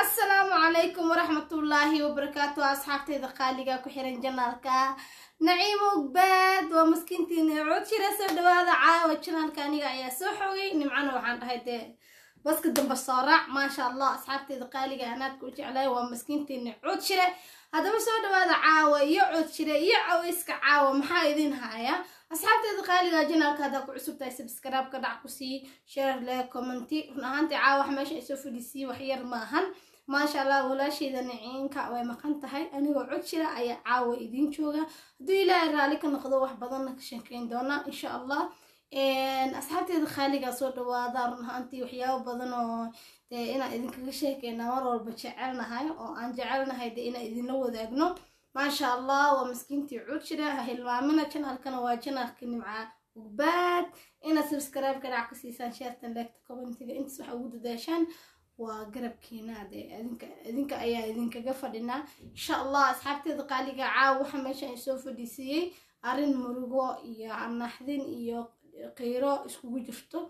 asalaamu calaykum waraxmatullaahi wabarakaatu asxaabteyda qaaliga ku xiran janaalka naciimo ogbaad waa maskiintiina cod jira soo dhawaada caawa janaalka aniga ayaa soo xogay nimcana waxaan dhahay dee baska damba soo raac maasha allah asxaabteyda qaaliga anaadka u jeclay waa maskiintiina cod jire haddaba soo dhawaada caawa iyo cod jire iyo caweyska caawa maxaa idin haya asxaabteeda qaaliga janaalka haddaa ku cusub tahay sabskraibka dhac ku sii share le commenti. Run ahaantii caawa wax meesha ay soo fadhiisiyey waxyar maahan maasha allah walaasheeda niciinka way maqan tahay. Anigoo cod jira ayaa caawa idiin jooga. Hadduu ilaahay raalli ka noqdo wax badanna ka sheekeyn doonaa insha allah asxaabteeda qaaliga soo dhawaada run ahaantii waxyaabo badan oo dee inaan idinkaga sheekeyna mar walba jecelnahay oo aan jecelnahay dee inaan idinla wadaagno maasha allah waa maskiintii cud jira. Ha hilmaamina janaalkana waa janaalka nimca ugbaad inaad subscribe ka dhac ka siisaan sheertan leegta commentiga intaas waxa ugu dadaashaan waa garabkiina dee idinka idinka ayaa idinkaga fadhinaa insha allah asxaabteeda qaaliga caawa waxa meesha ay soo fadhiisiiyey. Arrin murugo iyo naxdin iyo qiiro iskugu jirto.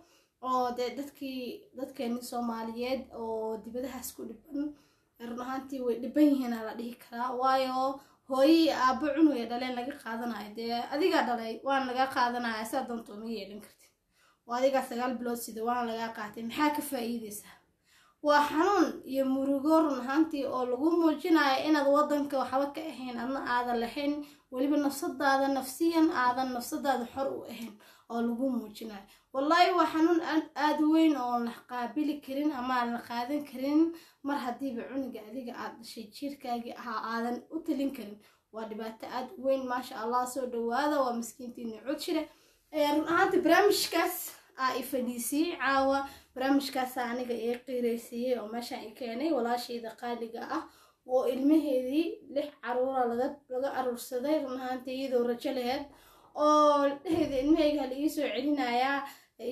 Oo dee dadkii dadkeeni soomaaliyeed oo dibadahaas ku dhiban run ahaantii way dhiban yihiina la dhihi karaa. Waayo hooyii aabbo cunuga dhaleen laga qaadanayo dee adigaa dhalay waan lagaa qaadanaya saa doonta uma yeelin kartid. Oo adigaa sagaal bilood sida waan lagaa qaatay maxaa ka faa'iideysaa waa xanuun iyo murugo run ahaantii oo lagu muujinayo inaad waddanka waxba ka ahayn adna aadan lahayn weliba nafsadaada nafsiyan aadan nafsadaada xor u ahayn oo lagu muujinayo. Wallaahi waa xanuun aada weyn oo la qaabili karin ama aan la qaadan karin. Mar haddiiba cunuga adiga aad dhashay jiirkaagii ahaa aadan u talin karin. Waa dhibaato aada weyn maasha allah soo dhawaada waa maskiintiina cod jire run ahaantii barnaamijkaas aa i fadhiisiyey caawa. Barnaamijkaasa aniga ii qiiraysiiyey oo meeshaan i keenay walaashayda qaaliga ah oo ilmaheedii lix caruura laga aruursaday run ahaantii iyadoo rajo laheed oo dhaheeda ilmahayga hala iisoo celinayaa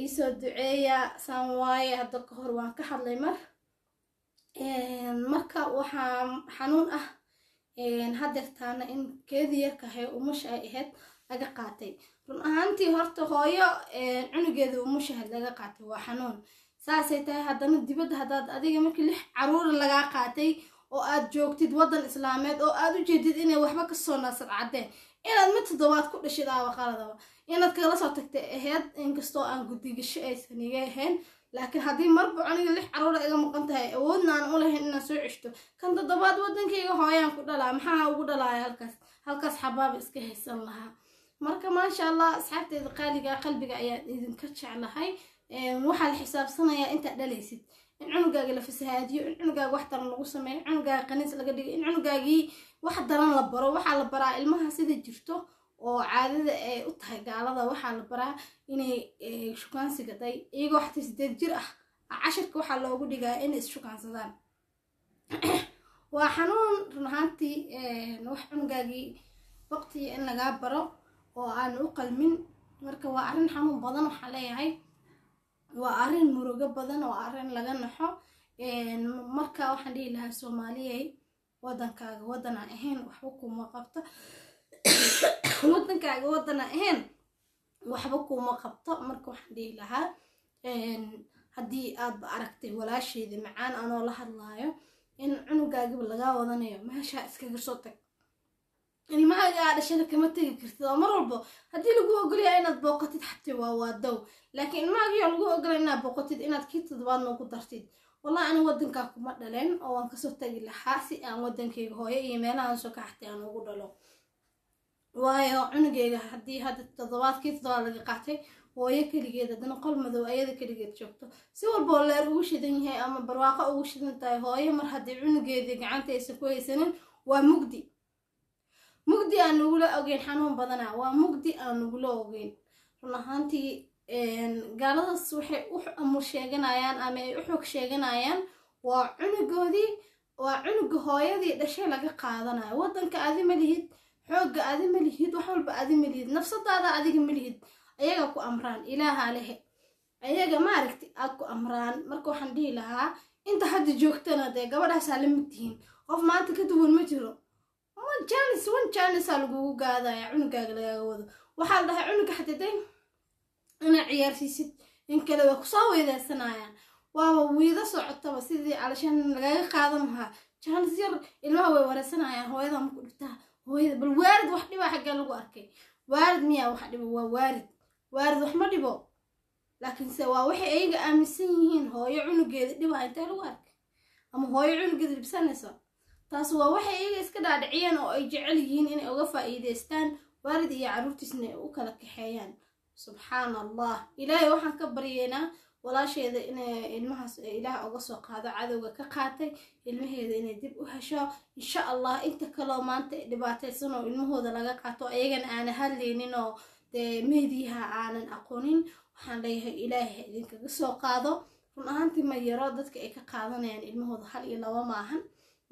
iisoo duceeya saan waaye hadda ka hor waan ka hadlay mar. Marka waxaa xanuun ah hadeertaana in keedii yarkahay umusha ay ahayd laga qaatay. Run ahaantii horta hooyo cunugeeda umushahayd laga qaatay waa xanuun. Saasay tahay haddana dibadda haddaad adiga markii lix caruura lagaa qaatay oo aad joogtid waddan islaameed oo aad u jeedid inay waxba ka soo naasab caddeen inaad mid toddobaad ku dhashid aaba qaladaba inaad kala soo tagtay ahayd inkastoo aan guddigasho aysan iga ahayn laakiin haddii marba aniga lix caruura iga maqan tahay awoodna aan u lahayn inaan soo ceshto. Kan toddobaad waddankayga hooyaan ku dhalaa maxaa ugu dhalaaya halkaas? Halkaas xabaaba iska haysan lahaa. Marka maasha allah asxaabteeda qaaliga qalbiga ayaan idinka jeclahay. Waxaa la xisaabsanayaa intaad dhalaysid in cunugaaga la fasahaadiyo in cunugaaga wax daran lagu sameeyo in cunugaaga qaniis laga dhigo in cunugaagii wax daran la baro waxaa la baraa ilmaha sida jirto oo caadada ay u tahay gaalada waxaa la baraa inay shukaansiga day iyagoo xataa sideed jir ah cashirka waxaa loogu dhigaa inay is-shukaansadaan waa xanuun run ahaantii wax cunugaagii waqtiga in lagaa baro oo aan u qalmin. Marka waa arrin xanuun badan waxaa leeyahay waa arrin murugo badan oo arrin laga naxo. Marka waxaan dhihi lahaa soomaaliyey waddankaaga waddan aan ahayn waxba kuma qabto. Waddankaaga waddan aan ahayn waxba kuma qabto. Marka waxaan dhihi lahaa haddii aadba aragtay walaasheeda macaan anoo la hadlaayo in cunugaagiba lagaa wadanayo meeshaa iskaga soo tag ilmahaaga aa dhashada kama tegi kartid oo mar walbo haddii lagu ogolaya inaad booqatid xataa waa waadow laakiin ilmahaagiyo lagu ogolaya inaad booqatid inaad kii toddobaad noogu dartid. Wallahi ani waddankaa kuma dhaleen oo waan ka soo tagi lahaa si aan waddankayga hooyo iyo meelahaan soo kaxtay aan ugu dhalo. Waayo cunugeyga haddii hadda toddobaadkii toddobaad laga qaatay hooyo keligeed haddana qol madow ayada keligeed joogto. Si walboo leer ugu shidan yahay ama barwaaqo ugu shidan tahay hooyo mar haddii cunugeedii gacanta aysan ku haysanin waa mugdi mugdi aan nagula ogeyn xanuun badana waa mugdi aan nagula ogeyn. Run ahaantii gaaladaas waxay u amur sheeganayaan ama ay u xog sheeganayaan. Waa cunugoodii waa cunuga hooyadii dhashay laga qaadanayo waddanka adi ma lihid xoogga adi ma lihid wax walba adi ma lihid nafsadaada adiga ma lihid. Ayaga ku amraan ilaaha lehe. Ayaga maaragti aad ku amraan. Marka waxaan dhihi lahaa inta hadda joogtana dee gabadhaasaa la mid tihiin. Qof maanta ka duwan ma jiro janis wan janisaa lagugu gaadaya cunugaaga lagaaga wado. Waxaa la dhahay cunuga xadiday inaad ciyaarsiisid. In kale way ku soo weydeysanayaan waaba wiida socotaba sidii calashaan lagaga qaadan lahaa. Jaanis yar ilmaha way wareysanayaan hooyada maku dhibtaa. Hooyada bal waarid wax dhibaa xaggee lagu arkay. Waarid miyaa wax dhibo waa waarid. Waarid wax ma dhibo? Laakiinse waa waxay ayaga aaminsan yihiin hooyo cunugeeda dhibaa intee lagu arkay. Ama hooyo cunugeeda dhibsanayso taas waa waxay iyaga iska dhaadhiciyeen oo ay jecel yihiin inay uga faa'iidaystaan waalid iyo carruurtiisna ay u kala kaxeeyaan. Subxaan allah ilaahay waxaan ka baryeynaa walaasheeda inay ilmahaas ilaah uga soo qaado cadowga ka qaatay ilmaheeda inay dib u hesho. Insha allah inta kaloo maanta dhibaataysan oo ilmahooda laga qaato ayagana aana hadlaynin oo dee meediyaha aanan aqoonin waxaan leeyahay ilaahay idinkaga soo qaado. Run ahaantii ma yaro dadka ay ka qaadanayaan ilmahooda hal iyo laba maahan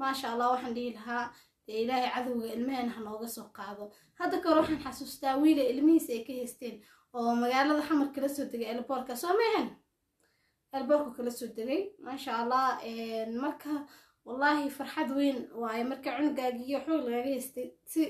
maasha allah waxaan dhihi lahaa dee ilaahay cadowga ilmaheena ha nooga soo qaado. Hadda kahor waxaan xasuustaa wiila ilmihiisa ay ka haysteen oo magaalada xamar kala soo degay elboorka soo maahan elboorka kala soo degay? Maasha allah marka wallaahi farxad weyn waaye marka cunugaagiiyo xoog lagaga haystay si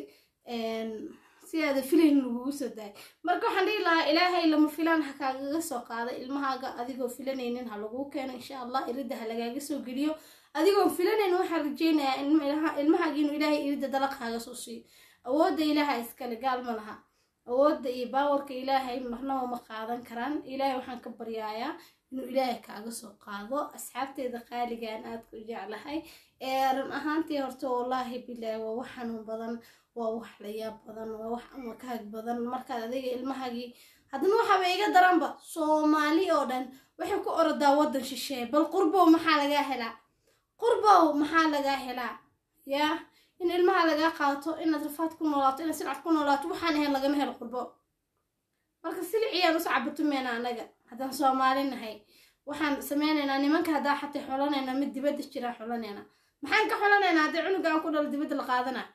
si aada filayn lagugu soo daayay marka waxaan dhihi lahaa ilaahay lama filaan ha kaagaga soo qaada ilmahaaga adigoo filanaynin ha laguu keeno. Insha allah iridda ha lagaaga soo geliyo adigoon filanayn waxaan rajeynayaa ilmahaaga inuu ilaahay iridda dalaqaaga soo siiyo awoodda ilaaha iskale gaal ma laha. Awoodda iyo baawarka ilaahay marnaba ma qaadan karaan. Ilaahay waxaan ka baryaayaa inuu ilaahay kaaga soo qaado. Asxaabteeda qaaligaan aadka u jeclahay. Ee ahaantii horta wallaahi bilaahi waa wax xanuun badan waa wax la yaab badan waa wax amakaag badan. Markaad adiga ilmahaagii haddana waxaaba iga daranba soomaali oo dhan. Waxay ku orodaa waddan shisheeye bal qurbow maxaa lagaa helaa qurbow maxaa lagaa helaa? Yaa in ilmaha lagaa qaato inaad rafaad ku noolaato inaad silcad ku noolaato waxaan ahayn lagama helo qurbo marka siliciyaan u soo cabatumeena anaga haddaan soomaali nahay waxaan sameynaynaa nimanka haddaa xatay xolanaynaa mid dibadda jiraa xolanaynaa. Maxaan ka xolanaynaa haddii cunugaan ku dhalo dibadda la qaadanaa?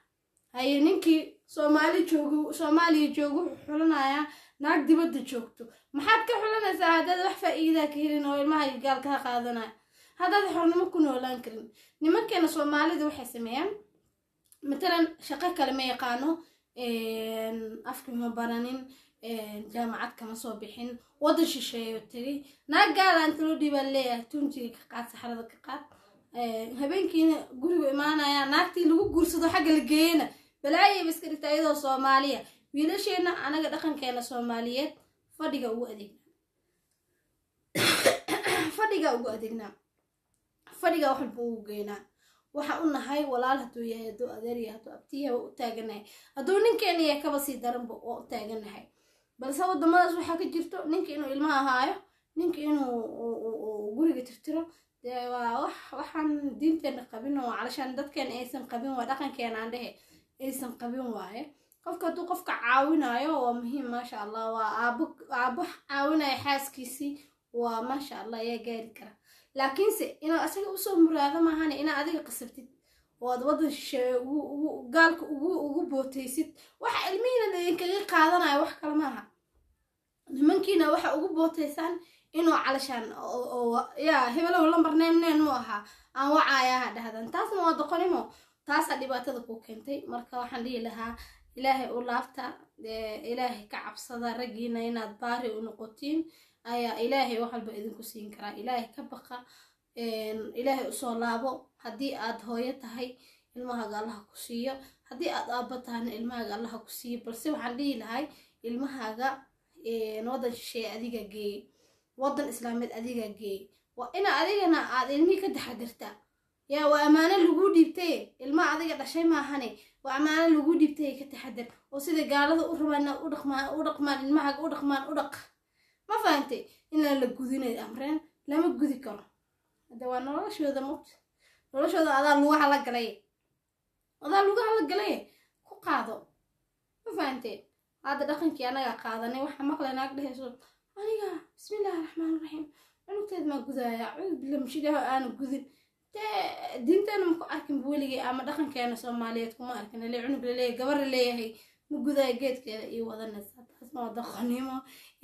Haye ninkii soomaali joogu soomaaliya joogu wuxuu xulanayaa naag dibadda joogto. Maxaad ka xulanaysaa haddaad wax faa'iidaa ka helin oo ilmaha gaal kaa qaadanaya haddaad xornimo ku noolaan karin. Nimankeena soomaalida waxay sameeyaan matalan shaqo kale ma yaqaano afki ma baranin jaamacad kama soo bixin waddan shisheeyo tegay naag gaala inta loo dhiibaa leeyahay tunjiga ka qaad saxarada ka qaad. Habeenkiina gurigu imaanaya naagtii lagu guursado xagga la geeyana. Balaayayba iska dhigta iyadoo soomaaliya. Wiilasheenna anaga dhaqankeena soomaaliyeed fadhiga ugu adeegnaa fadhiga ugu adeegnaa fadhiga wax walba ugu geynaa. Waxa u nahay walaal hadduu yahay hadduu adeeryahay hadduu abtiyaha waa u taaganahay. Hadduu ninkeena yahay kaba sii daranba waa u taaganahay. Balse waddamadaas waxaa ka jirto ninka inuu ilmaha haayo ninka inuu guriga tirtiro dee waa wax waxaan diinteena qabin oo calashaan dadkeena aysan qabin waa dhaqankeena aan dhehe aysan qabin waaye. Qofka hadduu qofka caawinayo waa muhiim maasha allah. Waa aabo aabo caawinayo xaaskiisii waa maasha allah ayaa gaari kara laakiinse inaad asaga u soo muraado maahane inaad adiga qasabtid oo aad shisheeye gaalka ugu bootaysid. Waxa ilmihiina idinkaga qaadanayo wax kale maaha. Nimankiina waxa ugu bootaysaan inuu calashaan yaa hebelow lambar neen neen mu ahaa. Aan wacaayaha dhahdan taasna waa doqonimo taasaa dhibaatada ku keentay. Marka waxaan dhihi lahaa ilaahay u laabta ilaahay ka cabsada raggiina inaad baari u noqotiin ayaa ilaahay wax walba idinku siin karaa. Ilaahay ka baqa ilaahay u soo laabo. Haddii aad hooyo tahay ilmahaaga allaha ku siiyo. Haddii aad aabbo tahayna ilmahaaga allaha ku siiyo. Balse waxaan dhihi lahay ilmahaaga waddan shisheeye adiga geeye waddan islaameed adiga geeye waa ina adigana aad ilmihii ka taxadirtaa yaa waa ammaano laguu dhiibtaye ilmaha adiga dhashay maahane? Waa ammaano laguu dhiibtaye ka taxadir oo sida gaalada u rabaan u dhaqmaan u dhaqmaan ilmahaaga u dhaqmaan u dhaq ma fahantay inaan la gudinay amreen? Lama gudi karo. Hadda waa noloshooda mugta noloshooda adaa lugaha la galay. Adaa lugaha la galay. Ku qaado. Ma fahantay hadda dhaqankii anagaa qaadanay waxaa maqlay naag dhehayso aniga bismillaahi raxmaan raxiim cunugteed maa gudaaya cunug bilamshidaho aana gudin. Dee diinteena maku arkin weligay ama dhaqankeena soomaaliyeed kuma arkin. Ale cunug la leeyahay gabar la leeyahay ma gudaaya geedkeeda iyo wadanaysa waa doqonnimo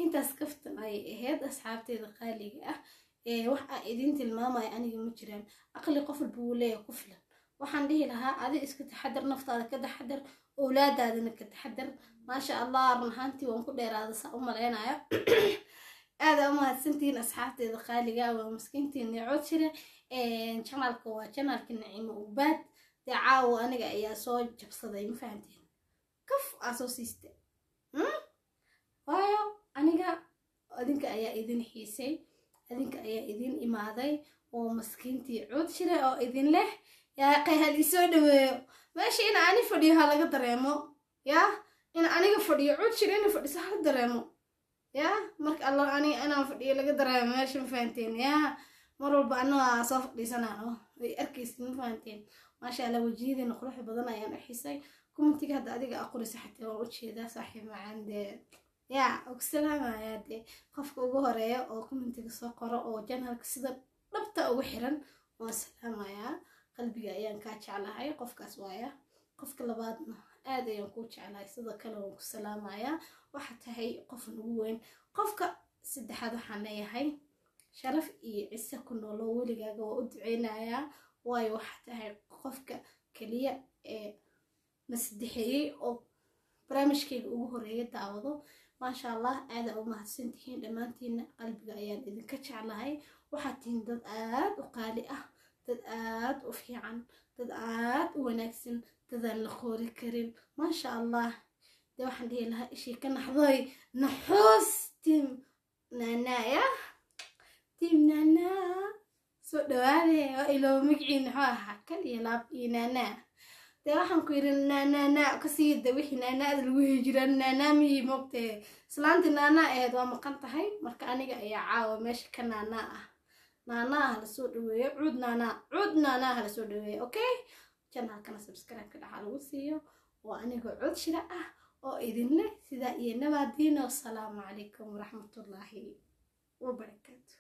intaas kaftan ayay ahayd asxaabteeda qaaliga ah wax aa idiin tilmaamaya aniga ma jiraan. Aqli qof walba wuu leeyahay ku filan. Waxaan dhihi lahaa adi iska taxadar naftaada ka taxadar owlaadaadana ka taxadar maasha allah run ahaantii waan ku dheeraada saa u malaynaya aada umahadsantihiin asxaabteeda qaaliga waa maskiintiina cod jira janaalka waa janaalka naciimo ubaad dee caawa aniga ayaa soo jabsaday ma fahamteen? Kaf aa soo siiste waayo aniga adinka ayaa idin xiisay adinka ayaa idin imaaday oo maskiintii cod jira oo idin leh yaa qayhal isoo dhaweeyo. Meesha in ani fadhiyo ha laga dareemo yaa? In aniga fadhiyo cod jira ina fadhiso ha dareemo yaa? Marka alla aniga inaan fadhiyo laga dareemo meesha ma fahanteen yaa? Mar walba anagaa soo fadhiisanano way arkaysid ma fahanteen. Maasha allah wejiyadiina qurux badan ayaan u xisay kumentiga hadda adiga aqorisa xataa waan u jeedaa saaxiib macaan dee yaa ogsalaamayaa dee qofka ugu horreeya oo commentiga soo qoro oo janalka sida dhabta ugu xiran waan salaamayaa. Qalbiga ayaan kaa jeclahay qofkaas waaya qofka labaadna aad ayaan kuu jeclahay sida kale waan ku salaamayaa. Waxaa tahay qof nagu weyn. Qofka saddexaad waxaan leeyahay sharaf iyo cise ku nooloo weligaaga waa u duceynayaa waayo waxaa tahay qofka keliya ee na saddexeeyey oo barnaamijkeyga ugu horreeya daawado maasha allah aada u mahadsantihiin. Dhammaantiina qalbiga ayaan idinka jeclahay. Waxaad tihiin dad aad u qaali ah dad aad u fiican dad aad u wanaagsan dadaan la qoori karin. Maasha allah dee waxaan dhihi lahaa ishii ka naxdoy naxuus tiim naanaaya tiim naanaa soo dhawaade waa ilooba magiciin muxuu ahaa? Kal iyo laab iyo naanaa dee waxaan ku yidhi naanaanaa ka sii da wixii naanaada lagu heli naanaa miyii moogtee islaantii naanaa aheed waa maqan tahay. Marka aniga ayaa caawa meesha ka naanaa ah. Naanaa ha la soo dhaweeyo. Cuud naanaa cuud naanaa ha la soo dhaweeyo okay? Janaalkana subscribe-ka dhaxa lagu siiyo. Waa anigoo cod shira ah oo idin leh. Sidaa iyo nabaadiina wasalaamu calaykum waraxmatullaahi wabarakaatu